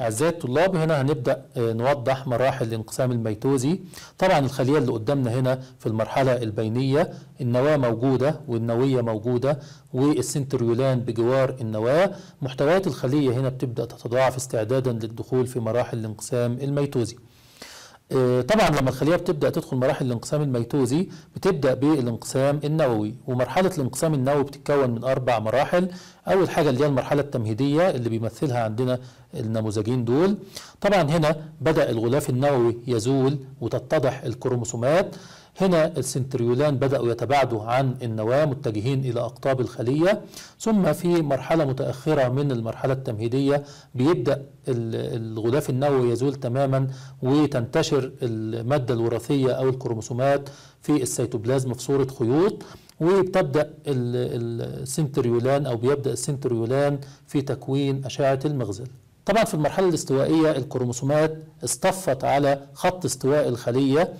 أعزائي الطلاب هنا هنبدأ آه، نوضح مراحل الانقسام الميتوزي. طبعا الخلية اللي قدامنا هنا في المرحلة البينية النواة موجودة والنوية موجودة والسنتريولان بجوار النواة. محتويات الخلية هنا بتبدأ تتضاعف استعدادا للدخول في مراحل الانقسام الميتوزي. آه، طبعا لما الخلية بتبدأ تدخل مراحل الانقسام الميتوزي بتبدأ بالانقسام النووي. ومرحلة الانقسام النووي بتتكون من أربع مراحل. أول حاجة اللي هي المرحلة التمهيدية اللي بيمثلها عندنا النموذجين دول. طبعا هنا بدأ الغلاف النووي يزول وتتضح الكروموسومات. هنا السنتريولان بدأوا يتباعدوا عن النواة متجهين إلى أقطاب الخلية. ثم في مرحلة متأخرة من المرحلة التمهيدية بيبدأ الغلاف النووي يزول تماما وتنتشر المادة الوراثية أو الكروموسومات في السيتوبلازم في صورة خيوط. وبتبدأ السنتريولان أو بيبدأ السنتريولان في تكوين أشعة المغزل. طبعا في المرحلة الاستوائية الكروموسومات اصطفت على خط استواء الخلية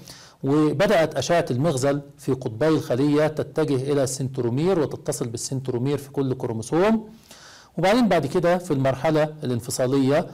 وبدأت أشعة المغزل في قطبي الخلية تتجه إلى السنترومير وتتصل بالسنترومير في كل كروموسوم. وبعدين بعد كده في المرحلة الانفصالية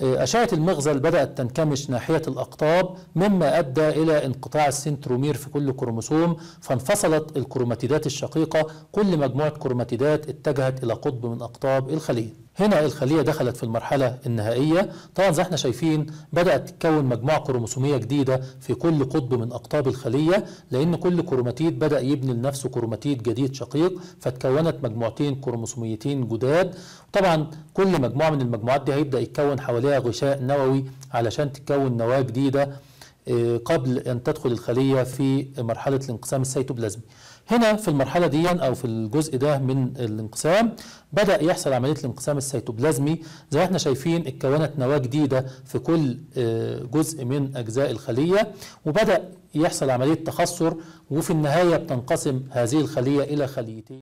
آه، أشعة المغزل بدأت تنكمش ناحية الأقطاب مما أدى إلى انقطاع السنترومير في كل كروموسوم فانفصلت الكروماتيدات الشقيقة. كل مجموعة كروماتيدات اتجهت إلى قطب من أقطاب الخلية. هنا الخلية دخلت في المرحلة النهائية. طبعا زي إحنا شايفين بدأت تتكون مجموعة كروموسومية جديدة في كل قطب من أقطاب الخلية لأن كل كروماتيد بدأ يبني لنفسه كروماتيد جديد شقيق فتكونت مجموعتين كروموسوميتين جداد. طبعا كل مجموعة من المجموعات دي هيبدأ يتكون حواليها غشاء نووي علشان تتكون نواة جديدة. قبل أن تدخل الخلية في مرحلة الانقسام السيتوبلازمي. هنا في المرحلة دي أو في الجزء ده من الانقسام بدأ يحصل عملية الانقسام السيتوبلازمي. زي ما إحنا شايفين اتكونت نواة جديدة في كل آه، جزء من أجزاء الخلية وبدأ يحصل عملية تخصر وفي النهاية بتنقسم هذه الخلية إلى خليتين.